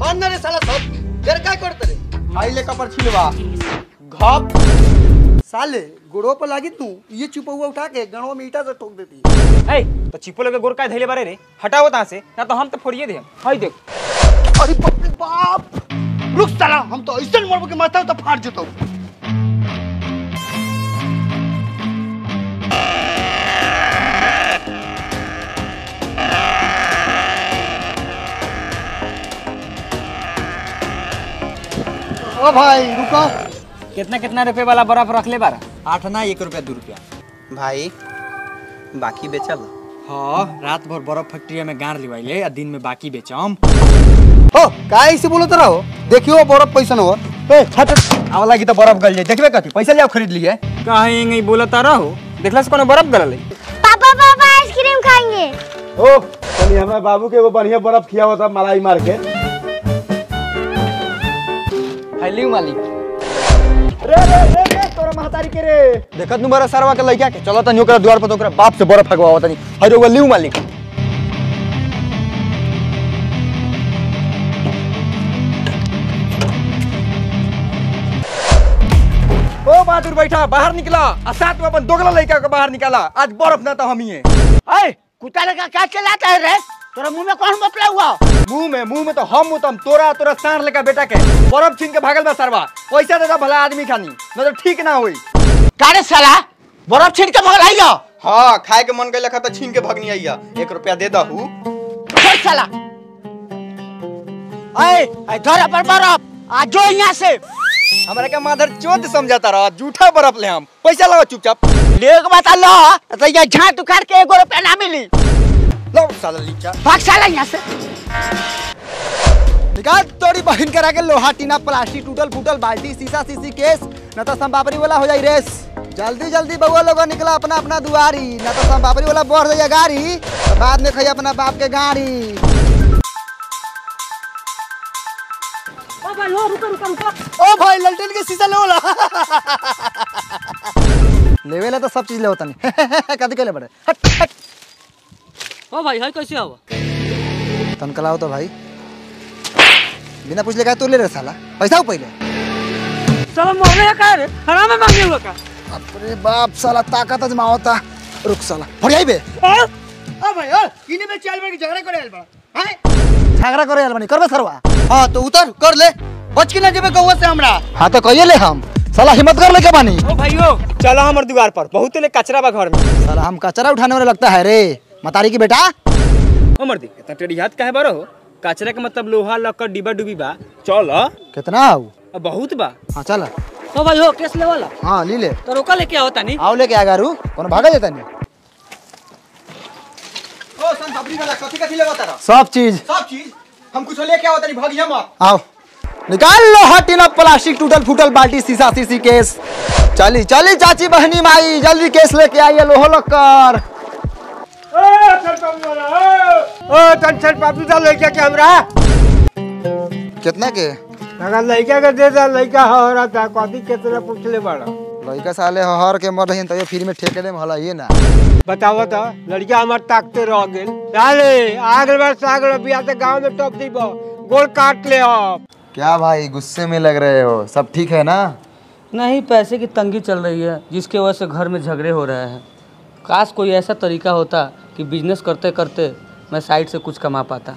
मान रे साला सब घर का करते रे खाई ले कपर छिलवा? घप. साले गोड़ो पर लागी तू ये चुपौआ उठा के गणवा में ईटा से ठोक देती ए तो चिपो लगे गोर का धैले बारे रे? हटाओ ता से ना तो हम तो फोड़िए दे हाय देख। अरे बाप रुक साला हम तो ऐसे मरबो के माथा तो फाड़ जतो ओ भाई रुको। कितना कितना रुपए वाला बर्फ़ रख ले बारा? आठ ना एक रुपया दो रुपया। भाई बाकी बेचल। हाँ रात भर बर्फ़ फैक्ट्री में गाड़ लिवाइले आ दिन में बाकी बेचम। हो काय से बोलत रहो? देखियो बर्फ़ पैसा न हो। ए छट आवा लागी तो बर्फ़ गल जाए। देखबे कथी? पैसा ले खरीद लिए। काहे नहीं बोलता रहो? देखला से कोनो बर्फ़ गलल है पापा पापा आइसक्रीम खाएँगे। ओ तनी हमरा बाबू के एगो बढ़िया बर्फ़ खिया होता मलाई मार के फैली मालिक। रे रे रे रे तोरा महतारी के रे। देखत नु बड़ा सरवा के लइका के चलो तनी ओकरा द्वार पर तो ओकरा बाप से बर्फ़ फगवाओ तनी हर एगो लिउ मालिक। ओ बहादुर बैठा बाहर निकला आ साथ में अपन दोगला लइका के बाहर निकाला। आज बर्फ़ ना तो हम ही ए कुत्ता लगा क्या चलाता है रे? तोरा मुँह में कौन बतला हुआ मुँह में मुँह में तो हम मुतम तोरा तोरा सांड लेका बेटा के बर्फ़ छीन के भागल बा सरवा। पैसा देता भला आदमी खानी न तो ठीक ना होई। कारे साला बर्फ़ छीन के भगल आइलो हाँ खाए के मन गइल तो छीन के भगनी आइया। एक रुपया दे दहू। छोड़ साला। ए ए धर पर बर्फ़ आ जो यहाँ से। हमरा के माधर चोद समझाता रहा झूठा बर्फ़ ले हम। पैसा लगाओ चुपचाप। ले के बता लो तो ये झाट उखाड़ के एगो रुपया ना मिली। लो साला लीचा। भाग साला यहाँ से। निकाल तोरी बहन करा के लोहा टीना प्लास्टिक टूटल फूटल बाल्टी शीशा शीशी केस। न तो संपापरी वाला हो जाई रेस। जल्दी जल्दी बउआ लोग निकला अपना अपना दुआरी। न तो संपापरी वाला बढ़ जाइए गाड़ी। तो बाद में खाइए अपना बाप के गाड़ी। ओ भाई ललटेन के शीशा लो ला। लेवे ला तो सब चीज़ ले होता नहीं। कदी के ले बड़े? हट हट। ओ भाई है कैसे हवा तन कलाओ तो भाई। बिना पूछ ले का तू ले रे साला? पैसा पहले? चलो है का रे? हराम में मांगे हुआ का अरे बाप साला ताकत अजमावता रुक साला. फड़ियाई बे. ओ भाई ओ इने में चल में झगड़ा करे आइल बा. हैं झगड़ा करे अलबनी करबे सरवा. हाँ तो उतर कर ले. बच के ना जेबे गौवा से हमरा. हाँ तो कहिए ले हम? साला हिम्मत कर ले के बानी. ओ भाइयों चलो हमर द्वार पर. बहुत ले कचरा बा घर में साला हम कचरा उठाने वाला लगता है रे. मतारी की बेटा। ओ मर्दी इतना टेढ़ी हाथ काहे बारो कचरा के मतलब लोहा लक्कड़ डिब्बा डुबी बा। चल कितना आऊ बहुत बा। हाँ चल। ओ भाई हो केस ले वाला हाँ ली ले। तो रोका लेके आओ तानी। आओ लेके आ गारू कौन भागा जाता नहीं ओ सन पापड़ी वाला कथी कथी लेवा तारा? सब चीज़। सब चीज़? हम कुछ लेके आवत नहीं भगिया मत। आओ। निकाल लो हटिना प्लास्टिक टूटल फूटल बाल्टी शीशा शीशी केस। चली चली चाची बहनी माई जल्दी केस लेके आइए लोहो लक्कर। छट पापी दा लइका के हमरा। कितना के? अगर लइका के दे दा लइका हो रहा था कथी केतना पूछ ले बड़ा। लड़का साले हर के मर रही तो फ्री में ठेके दे हला ये ना। बताओ तो लड़का हमार ताकते रह गेल। चाले आगल बार सागल बिया ते गाँव में टॉप दीबो गोल काट ले अब क्या भाई गुस्से में लग रहे हो? सब ठीक है ना? नहीं पैसे की तंगी चल रही है जिसके वजह से घर में झगड़े हो रहे हैं। काश कोई ऐसा तरीका होता कि बिज़नेस करते करते मैं साइड से कुछ कमा पाता।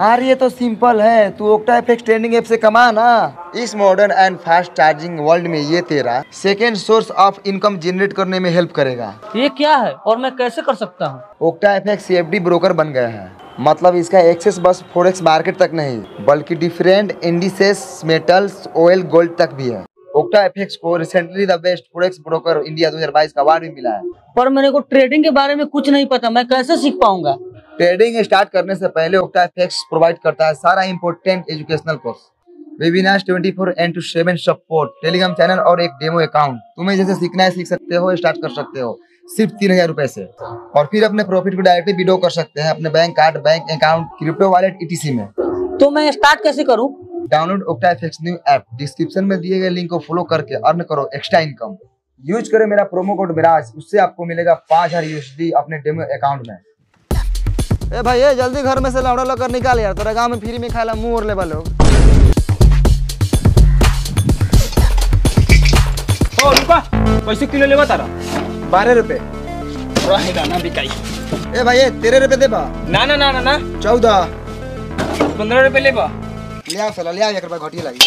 यार ये तो सिंपल है। तू ओक्टा एफएक्स ट्रेंडिंग ऐप से कमा ना। इस modern and fast charging world में ये तेरा second source of income generate करने में हेल्प करेगा। ये क्या है? और मैं कैसे कर सकता हूँ? ओक्टा एफएक्स सीएफडी ब्रोकर बन गया है। मतलब इसका एक्सेस बस फोरेक्स मार्केट तक नहीं बल्कि different indices metals oil gold तक भी है। ओक्टा एफएक्स को recently the best forex broker India 2022 का अवार्ड भी मिला है। पर मेरे को ट्रेडिंग के बारे में कुछ नहीं पता मैं कैसे सीख पाऊँगा? ट्रेडिंग स्टार्ट करने से पहले ओक्टा एफएक्स प्रोवाइड करता है सारा important educational course webinar 24 four into seven support Telegram channel और एक डेमो अकाउंट तुम्हें जैसे सीखना है सीख सकते हो स्टार्ट कर सकते हो सिर्फ़ तीन हज़ार रुपए से। और फिर अपने प्रॉफिट को डायरेक्टली विड्रॉ कर सकते हैं अपने bank card bank account crypto wallet etc में। तो मैं स्टार्ट कैसे करूँ? Download Octa FX new app. Description में दिए गए लिंक को फॉलो करके अर्न करो एक्स्ट्रा इनकम। यूज़ करें मेरा प्रोमो कोड मिराज। उससे आपको मिलेगा पाँच हज़ार यूएसडी अपने डेमो अकाउंट में। ए भाई ए जल्दी घर में से लौड़ा लकर निकाल यार। तोरा गाँव में फ्री में खाला मुँह और ले लोग ओ रुका कैसे किलो लेबा तारा? बारह रुपए। रहेगा ना बिकाई। ए भाई ए तेरह रुपए दे बा ना ना ना ना ना। चौदह। पंद्रह रुपये लेबा। ले आओ साला ले एक रुपया घटिया लगी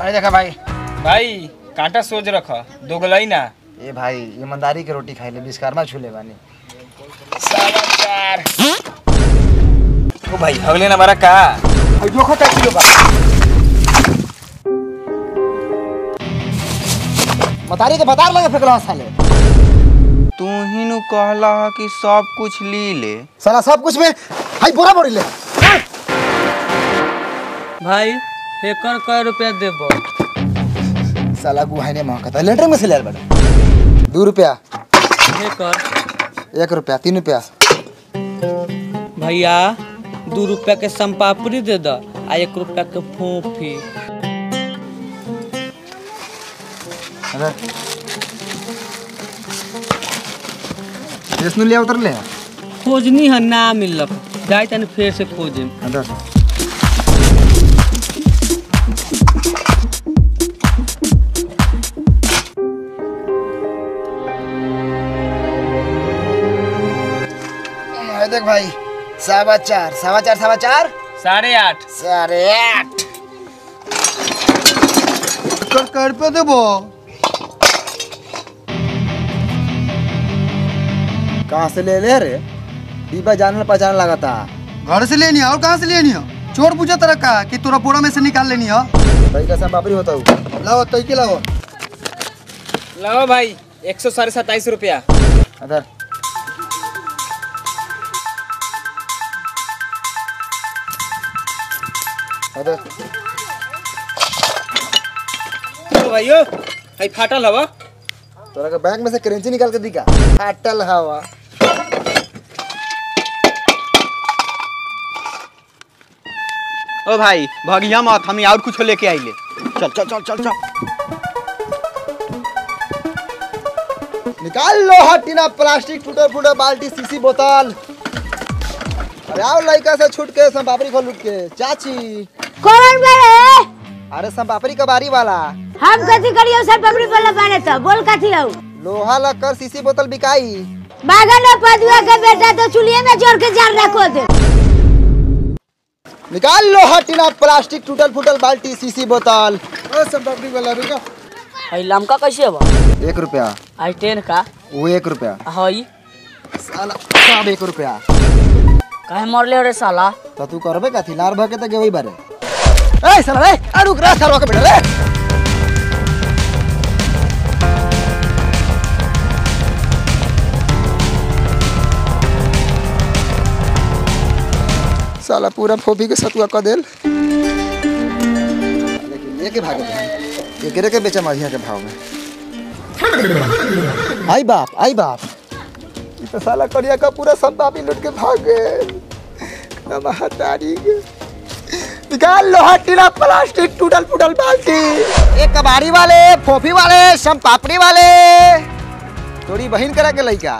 अरे देखा भाई। भाई कांटा सोच रख दोगलाई ना। ए भाई ईमानदारी के रोटी खाई ले विश्वकर्मा छूले बानी। ओ भाई अगले ना मारा का जोखो का किलो बा मतारी के बता लगे फेकला साले तू ही नु कहला कि सब कुछ ली ले। साला सब कुछ में हाई बोरा बोरी ले भाई हेकर कै रुपया देबो? साला गुहाई ने महकता लेटर में से ले बड़ा दो रुपया। हेकर एक रुपया तीन रुपया। भैया दू रुपया के संपापड़ी दे द आ एक रुपया के फोफी। अरे स्टेशनरी ले उतर ले खोजनी है ना मिलक जाए तनी फेर से खोजे। अंदर देख भाई सवा चार। सवा चार सवा चार? साढ़े आठ। साढ़े आठ। कर कर पे देबो कहाँ से ले ले रे? डिब्बा जानल पहचान लगा था घर से लेनी है और कहाँ से लेनी है? चोर पूछा तरह का कि तोरा बोरा में से निकाल लेनी है। भाई कैसा बाबरी होता हूँ। लाओ तई के लाओ। लाओ भाई एक सौ साढ़े सत्ताईस रुपया। अदर अदर ओ भाइयो भाई फाटल हवा। तोरा के बैंक में से करेंसी निकाल के दिखा फाटल हवा। ओ भाई भगिया मत हम और कुछ लेके आइले। चल चल चल चल चल। निकाल लो हटीना प्लास्टिक टूटे फूटे बाल्टी सीसी बोतल। अरे आओ लड़का से छूट के सब बाबरी खोल लूट के। चाची। कौन बड़े अरे सब बाबरी का बारी वाला। हम कथी करियो सर पबड़ी वाला बने तो? बोल कथी हऊ लोहा लक्कर सीसी बोतल बिकाई। बागन में पदुआ के बेटा तो चुलिए में जोड़ के जार रखो दे। निकाल लो हटीना प्लास्टिक टूटल फूटल बाल्टी सीसी बोतल। ओ सब बाबरी वाला रुको। हई लमका कैसे बा एक रुपया। आई टेन का? वो एक रुपया। हई साला सब एक रुपया। काहे मरले रे साला? तो तू करबे कथी? लार भके त गेवई बारे। ए साला ए आ रुक रे साला के बेटा रे साला पूरा फोफी के सतुआ क देल। लेके भागे एकरे के बेचा मझिया के भाव में। आई बाप आई बाप। ई तो साला करिया का पूरा संतापी लूट के भाग गए। महतारी निकाल लोहा टीला, प्लास्टिक, टूटल फूटल बाल्टी। एक कबाड़ी वाले, फोफी वाले सम पापड़ी वाले। तोरी बहिन करा के लइका।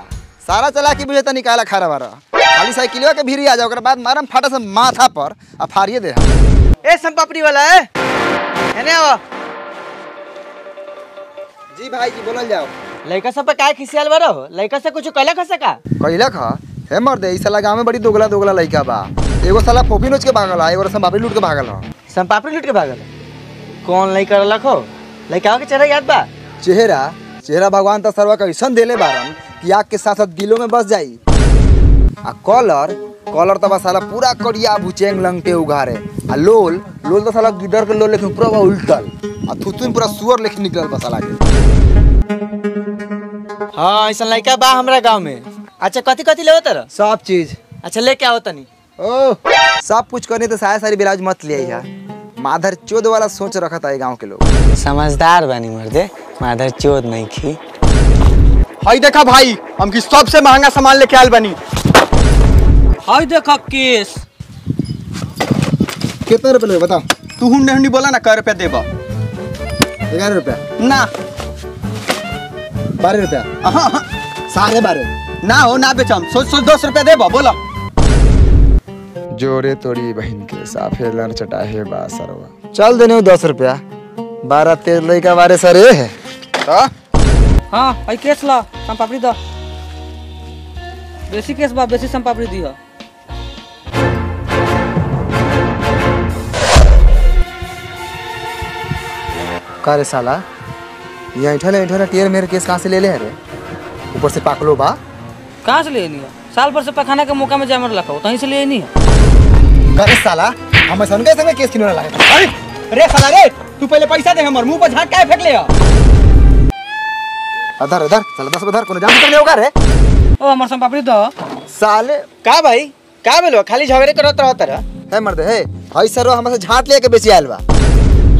सारा चला की बुझे त निकाला खारा बारा खाली साइकिलवा के भीरी आ जाओ बाद मारम फाटा से माथा पर आ फाड़िए दे ए सम पापड़ी वाला है एने आओ। जी भाई जी बोलल जाओ। लड़का सब पे काय खिसियाल बरो लड़का से कुछ कहला खसे का? कइला खा हे मर दे ई साला गाँव में बड़ी दोगला दोगला लइका बा। एगो साला फोफी नोच के भागल हा एगो बाबरी लूट के भागल हा। संपापड़ी लूट के भागल कौन लड़का रखो लड़का के चेहरा याद बा? चेहरा? चेहरा भगवान तो सर्वा का ऐसा देले बारन कि आग के साथ साथ दिलों में बस जाई। आ कलर कलर तो बस साला पूरा करिया भुचेंग लंगटे उघारे। आ लोल लोल तो साला गिदर के लोल लेकिन पूरा बा उल्टल। आ थुथुन पूरा सुअर लेकिन निकलल बा साला के। हाँ ऐसा लड़का बा हमरा गाँव में। अच्छा कथी कथी लेवो तर? सब चीज़। अच्छा लेके आओ तनी। ओ सब कुछ करनी तो साया सारी ब्लाउज मत ले आई माधर चोद वाला सोच रखा था ये गाँव के लोग। समझदार बनी मर्दे माधर चोद नहीं खी हई देखा भाई हम की सबसे महँगा सामान लेके आयल बनी। हाय देखा केस। कितने रुपए लगे बताओ। तू हुंडे हुंडी बोला ना कर रुपया देबा? ग्यारह रुपया। ना। बारह रुपया। अहाँ, साढ़े बारह। ना हो ना बेचम सोच सोच दस रुपया देबो बोलो। जोरे तोड़ी बहन के साफे लड़ चटाहे बा सरवा। चल देने दस रुपया। बारह तेरह लड़का बारह सर है। हाँ? हाँ आई केस ला सम पापड़ी दो। बेसी केस बा बेसी सम पापड़ी दी का रे साला यहाँ ऐठा ऐठा टीयर मेरे केस कहाँ से ले ले रे? ऊपर से पाकलो बा। कहाँ से ले है साल भर से पखाने के मौका में जामर रखा हो कहीं से ले नहीं है। का रे साला हमें सन के संगे केस किनो लगे अरे रे साला रे तू पहले पैसा दे हमर मुँह पर झाट काहे फेंक ले अधर अधर चल दस उधर कोनो जान कर होगा रे। ओ हमार सम पापड़ी दो। साले का भाई? का बेलो खाली झगड़े करत रहत रह। है मर्द है हई सर हमसे झाट लेके बेची आयल बा।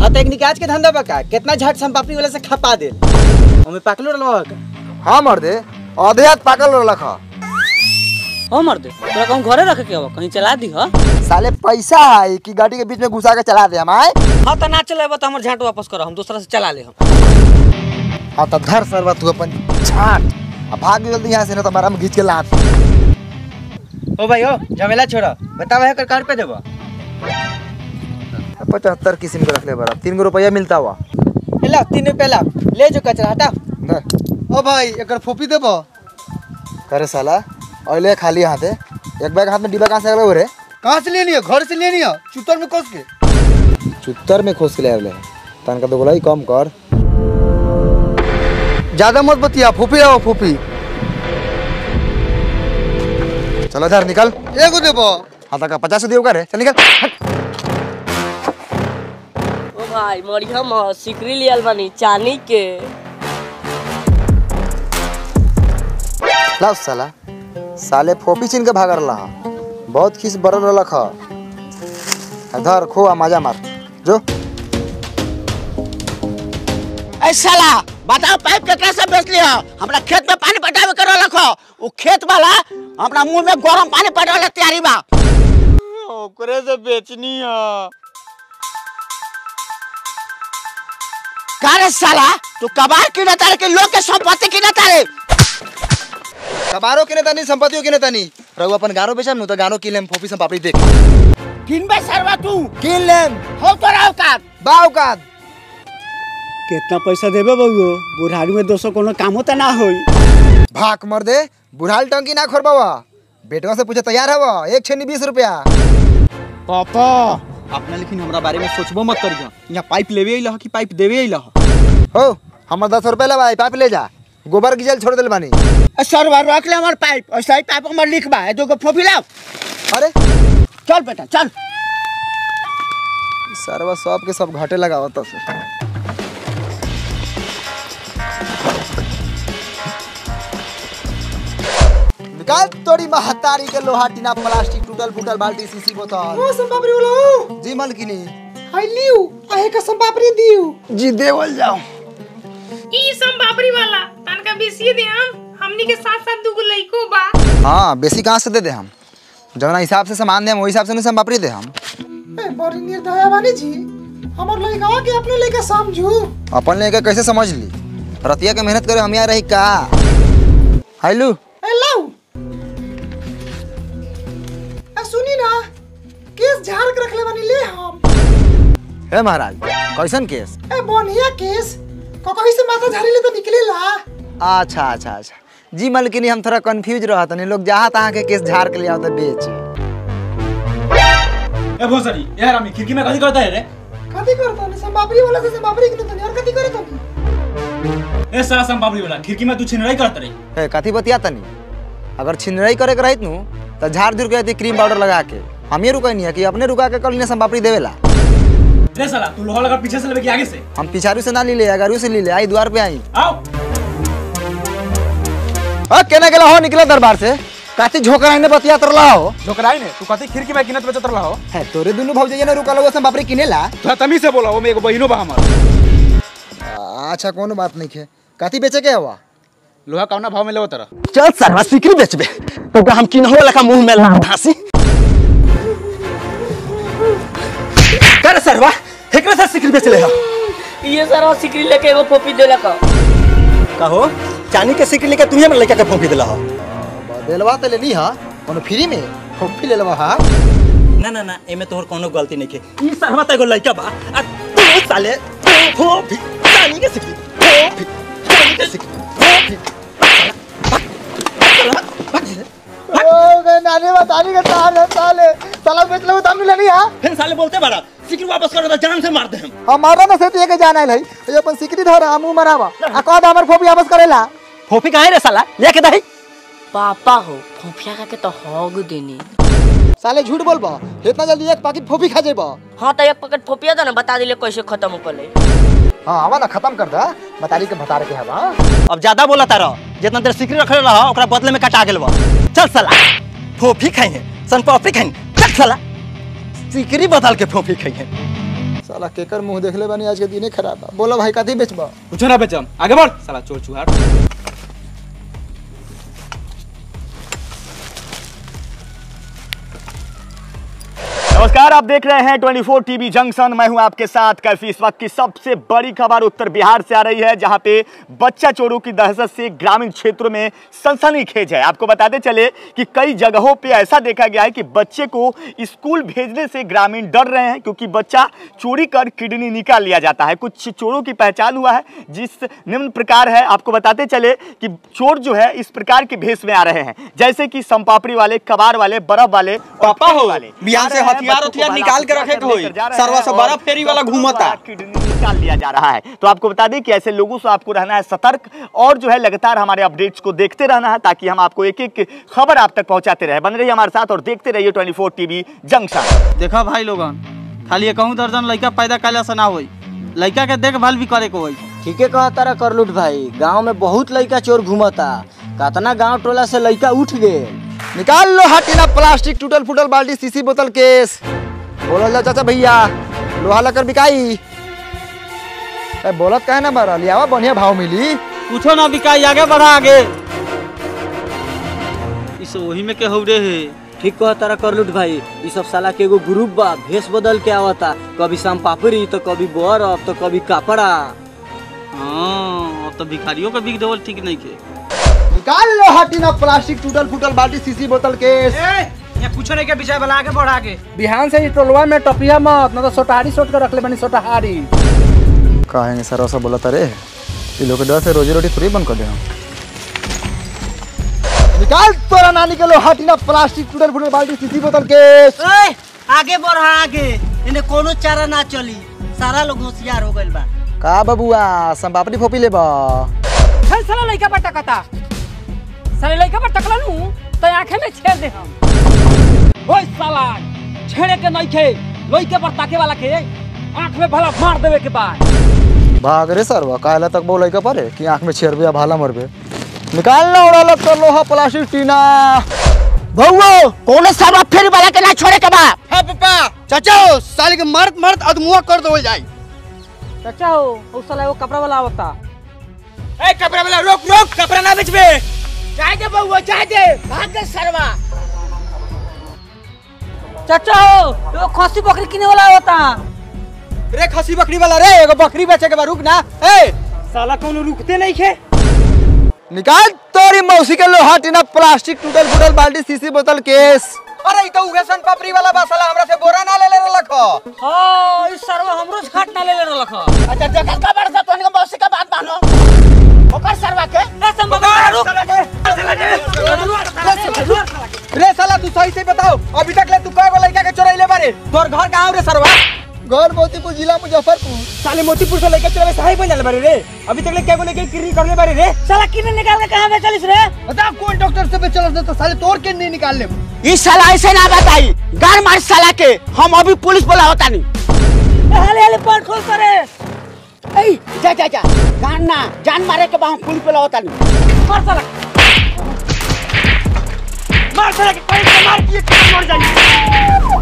हाँ तो एक निकाज के धंधा बका। कितना झट संपापड़ी वाला से खपा दे। हमें पाकलो का हाँ मर्द आधे हाथ पाकल रख ओ मर दे। तोरा कहूँ घरे रखे के हो कहीं चला दी हो? साले पैसा है कि गाड़ी के बीच में घुसा के चला दे हम आए? हाँ तो ना चले तो हमारे झाट वापस करो हम दूसरा से चला ले हम। हाँ तो धर सरवा तू अपन झाट। अब भाग जल्दी यहाँ से ना तो हमारा हम घींच के लात ओ भाई ओ झमेला छोड़ा। बतावा है कर कार पे देबो? पचहत्तर किस्म के रख ले बरा तीन गो रुपया मिलता हुआ। ला तीन रुपया ला। ले जो कचरा हटा। ओ भाई एकर फोपी देबो। करे साला अले खाली हाथे। एक बैग हाथ में डिब्बा कहाँ से आवे रे कहाँ से लेनी है? घर से लेनी है? चुतर में कस के। चुत्तर में खोस के ले आवे तन का तो गोलाई कम कर। ज़्यादा मत बतिया फोपी आओ फोपी। चलो इधर निकल। एगो देबो। हाँ तक पचास दियो का रे। चल निकल। भाई मरिया म सिकरी लियल बानी चानी के। लाओ साला साले फोपी छीन के भाग रहा बहुत खीस बरल रलक ह धर खो आ मज़ा मार। जो। ऐ साला बताओ पाइप केकरा से बेच लिया? हमरा खेत में पानी पटावे कर रखो वो खेत वाला हमरा मुँह में गरम पानी पटावे तैयारी बा। ओकरे से बेचनी है। का साला तू कबार की तारे के लोग के संपत्ति की तारे कबारो के नेतानी संपत्तियों के नेतानी रहू अपन गानो बेचम नु तो गानो की लेम फोपी सम पापड़ी देख। किन बे सरवा तू? किन लेम? हो तो रहो का बाव का कितना पैसा देबे बउओ बुढ़ारी में दोस्तों कोनो काम होता ना होई। भाक मर दे बुढ़ाल टंकी ना खोरबावा बेटवा से पूछे तैयार हवा एक छेनी बीस रुपया। पापा अपना लेकिन हमरा बारे में सोचबो मत करियो। यहाँ पाइप लेवे अइलह कि पाइप देवे अइलह? हो हमर दस रुपया ले भाई पाइप ले जा। गोबर गिजल छोड़ दिल बानी। ए, सरवा रख ले हमार पाइप। ऐसा ही पाइप हमार लिख बा दो को फोफी लाओ अरे। चल बेटा चल। सरवा सब के सब घाटे लगावत से निकाल तोड़ी महतारी के लोहा टीना प्लास्टिक टूटल फूटल बाल्टी शीशी बोतल। ओ संपापड़ी वाला जी मलकिनी आई लियो आहे का संपापड़ी दियो जी देवल जाओ ई बाबरी वाला तनका बेसी दे हम। हमनी के साथ साथ दुगो लइको बा। हाँ बेसी कहाँ से दे दे हम? जवना हिसाब से सामान दे हम वही हिसाब से नहीं हम बापरी दे हम। ए बड़ी निर्दया वाली जी। हमर लइका के अपने लेके समझू। अपन लेके कैसे समझ ली? रतिया के मेहनत करे हम यहाँ रही का? हाइलू हे महाराज कैसन केस? ए बढ़िया केस। ककही से माथा झाड़ी ले तो निकलेला। अच्छा अच्छा अच्छा। जी मलकिनी हम थोड़ा कंफ्यूज रहा था लोग जहाँ तहाँ के केस झाड़ के ले आओ तो बेच। ए भोसरी यार हम खिड़की में कथी करता है रे? कथी करता ने संपापड़ी वाला से संपापड़ी के तनी और कथी करे तनी ए सारा संपापड़ी वाला खिड़की में तू छिनराई करत रे ए कथी बतिया तनी अगर छिनराई करे के रहित नु तो झाड़ झुड़ के क्रीम पाउडर लगा के हम ये रुकनी है कि अपने रुका के कल ने संपापड़ी देवेला? रे साला तू लोहा लगा पीछे से लेके आगे से। हम पिछारू से ना ली ले अगारू से ली ले आई द्वार पे आई। आओ। अ केना गेला हो निकला दरबार से? काती झोकरा ने बतिया तरला हो। झोकराई ने? तू कथी खिड़की में किनत बेचत रहा हो। है तोरे दुनु भौजाई ने रुका लो संपापड़ी किनेला। थोड़ा तमी से बोला वो में एगो बहिनो बा हमर। अच्छा कोनो बात नहीं है काती बेचे के हवा? लोहा कौना भाव में लेवत तरह चल सरवा सिकरी बेचबे। तो हम किनहो लखा मुँह में लाम धासी कर सरवा एकरा से सिकरी बेच ले हो। ये सारा सिकरी लेके एगो फोपी देला का। कहो चानी के सिकरी लेके तुम्हें लड़का के फोंकी दिला हो। दिलवा तो लेनी हा कोनो फ्री में फोफी ले लेवा हा। ना ना ना एमे तोहर कोनो गलती नहीं के। ई सरवा त एगो लड़का बा आ तू साले फोंकी चानी के सिकरी फोंकी चानी के सिकरी फोंकी नानी बतानी के तार है साले। साला बेच लो दाम लेनी हा। फिर साले बोलते बड़ा सिकरी वापस कर दे जान से मार दे हम। हमारा ना से के जाना है ये अपन सिकरी धर हमू मरावा। आ कद हमर फोफी वापस करेला। फोफी काहे रे साला? लेके दही पापा हो फोफिया का के तो होग देनी। साले झूठ बोलबा? इतना जल्दी एक पैकेट फोफी खा जेबा? हाँ तो एक पैकेट फोफिया दो ना बता दिले कैसे खत्म कर ले हाँ आवा ना खत्म कर दा बतारी के बता के हवा अब ज़्यादा बोला तारा जितना देर सिकरी रखले रहा ओकरा बदले में कटा गेल बा चल साला फोफी खाइए सन पॉपी खाइए चल साला। सिकरी बदल के फोफी खाइए साला केकर मुँह देखले बानी आज के दिन खराब बोला भाई कथी बेचबा? कुछ ना बेचम। आगे बढ़। साला चोर चुहार नमस्कार आप देख रहे हैं 24 टीवी जंक्शन। मैं हूँ आपके साथ कैफी। इस वक्त की सबसे बड़ी खबर उत्तर बिहार से आ रही है जहाँ पे बच्चा चोरों की दहशत से ग्रामीण क्षेत्रों में सनसनीखेज है। आपको बताते चले कि कई जगहों पे ऐसा देखा गया है कि बच्चे को स्कूल भेजने से ग्रामीण डर रहे हैं क्योंकि बच्चा चोरी कर किडनी निकाल लिया जाता है। कुछ चोरों की पहचान हुआ है जिस निम्न प्रकार है। आपको बताते चले कि चोर जो है इस प्रकार के भेष में आ रहे हैं। जैसे कि संपापड़ी वाले कबाड़ वाले बर्फ़ वाले पापा वाले। बिहार से हथियार हथियार निकाल के रखे के सरवा से बड़ा फेरी वाला घूमता किडनी निकाल लिया जा रहा है। तो आपको बता दें कि ऐसे लोगों से आपको रहना है सतर्क और जो है लगातार हमारे अपडेट्स को देखते रहना है ताकि हम आपको एक एक खबर आप तक पहुंचाते रहे। बन रहिए हमारे साथ और देखते रहिए 24 टीवी जंक्शन। देखा भाई लोगन खाली कहूँ दर्जन लड़का पैदा कैला से ना होई। लड़का के देखभाल भी करे के ठीके कहा तारा करलुट भाई गाँव में बहुत लड़का चोर घूमता। कतना गाँव टोला से लड़का उठ गए निकाल लो हटिना प्लास्टिक टूटल फूटल बाल्टी सीसी बोतल केस। बोलो जा चाचा भैया लोहा लकर बिकाई। ए बोलत काहे ना बारा लियावा बढ़िया भाव मिली। पूछो ना बिकाई आगे बढ़ा आगे। इस वही में के हौरे है। ठीक कहा तारा करलुट भाई ये सब साला के एगो ग्रुप बा भेष बदल के आवता। कभी शाम पापड़ी तो कभी बर्फ़ तो कभी कपड़ा। हाँ अब तो भिखारियों का बिक देवल ठीक नहीं के निकाल लो हटिना प्लास्टिक टूटल फूटल बाल्टी सीसी बोतल केस। कुछ नहीं के विषय वाला आगे बढ़ा आगे बिहान से ही टोलवा में टपिया मत न तो सोटहारी सोट कर रख ले बनी सोटहारी। कहेंगे सर ऐसा बोला तारे ये लोग डर से रोजी रोटी फ्री बंद कर दे निकाल तोरा नानी के लो हटिना प्लास्टिक टूटल फूटल बाल्टी सीसी बोतल केस। आगे बढ़ा आगे। इन्हें कोनो चारा ना चली। सारा लोग होशियार हो गइल बा। का बबुआ संपापड़ी फोपी लेबा चल साला लइका पर साले लइका पर टकला नु तो आँखें में छेड़ दे हम। ओए साला छेड़े के नहीं खे लइके पर ताके वाला के आँख में भला मार देवे के बाद। भाग रे सरवा काला तक बोले का परे कि आँख में छेड़बे या भाला मरबे निकाल लो उड़ा लो तो लोहा प्लास्टिक टीना। भौओ कोनो सारा फेरी वाला के ना छोड़े के बा हाँ पापा चाचा साले के मर्द मर्द अदमुआ कर दो जाई। चाचा हो उस साला वो कपड़ा वाला आवता। ए कपड़ा वाला रोक रोक कपड़ा ना बेचबे। जाए दे भौओ जाए दे। भाग के सरवा। चाचा हो वो खसी बकरी किने वाला आवता रे खसी बकरी वाला रे एगो बकरी बेचे के बा रुक ना। ए! साला कोनो रुकते नहीं खे? निकाल तोरी मौसी के लोहा टीना प्लास्टिक टूटल फूटल बाल्टी सीसी बोतल केस। अरे ई तो उगे सन पापड़ी वाला बा साला हमरा से बोरा ना ले ले रखो हाँ इस सरवा हमरो घाट ना ले ले रलख अच्छा जगह का बड़ सा तोनी मौसी का बात मानो। ओकर सरवा के? ए संभव रुक। रे तू सही से बताओ। अभी तक ले तू कएगो लड़का के चोरैले बारे। तोर घर कहाँ रे सरवा? घर मोतीपुर जिला मुजफ्फरपुर। साले मोतीपुर से लड़का चोरवे सही बन जाले बारे रे। अभी तक ले केगो लेके किरी करले बारे रे। साला किने निकाल के कहाँ बेचलिस रे? बता कौन डॉक्टर से बेचल तो साले तोड़ के नहीं निकाल ले ई साला ऐसे ना बताई। गार मार साला के। हम अभी पुलिस बोला होता नहीं। हाले हाले पट खोल करे ए जा जा जा। गान ना जान मारे के बा हम पुलिस बोला होता नहीं। मार साला। मार साला के कोई को मार दिए कि मर जाइए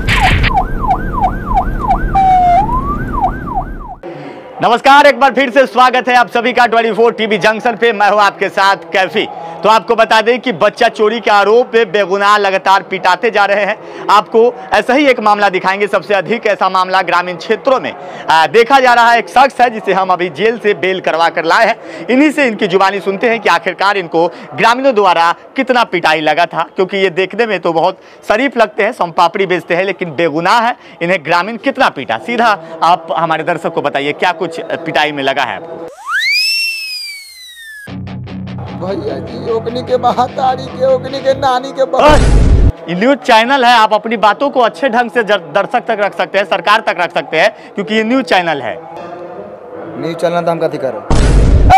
नमस्कार एक बार फिर से स्वागत है आप सभी का 24 टीवी जंक्शन पे। मैं हूँ आपके साथ कैफी। तो आपको बता दें कि बच्चा चोरी के आरोप में बेगुनाह लगातार पिटाते जा रहे हैं। आपको ऐसा ही एक मामला दिखाएँगे सबसे अधिक ऐसा मामला ग्रामीण क्षेत्रों में। आ, देखा जा रहा है एक शख्स है जिसे हम अभी जेल से बेल करवा कर लाए हैं। इन्हीं से इनकी जुबानी सुनते हैं कि आखिरकार इनको ग्रामीणों द्वारा कितना पिटाई लगा था क्योंकि ये देखने में तो बहुत शरीफ लगते हैं सोमपापड़ी बेचते हैं लेकिन बेगुनाह है इन्हें ग्रामीण कितना पीटा? सीधा आप हमारे दर्शक को बताइए क्या कुछ पिटाई में लगा है आपको? भैया जी के महातारी के के नानी के न्यूज़ चैनल है आप अपनी बातों को अच्छे ढंग से दर्शक तक रख सकते हैं सरकार तक रख सकते हैं क्योंकि ये न्यूज़ चैनल है। न्यूज़ चैनल तो हम कथी करो?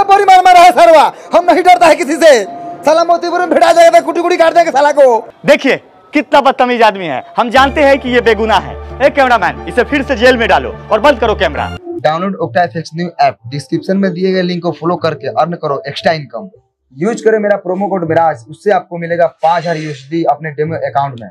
बड़ी मार मारा है सरवा हम नहीं डरता है किसी से। साला मोतीपुर में भिड़ा जाएगा कुटी कुटी काट देंगे साला को। देखिए कितना बदतमीज आदमी है। हम जानते हैं कि ये बेगुना है। ए कैमरामैन इसे फिर से जेल में डालो और बंद करो camera. Download Octa FX new app. Description में दिए गए लिंक को फॉलो करके अर्न करो एक्स्ट्रा इनकम। यूज़ करें मेरा प्रोमो कोड मिराज, उससे आपको मिलेगा पाँच हज़ार यूएसडी अपने डेमो अकाउंट में।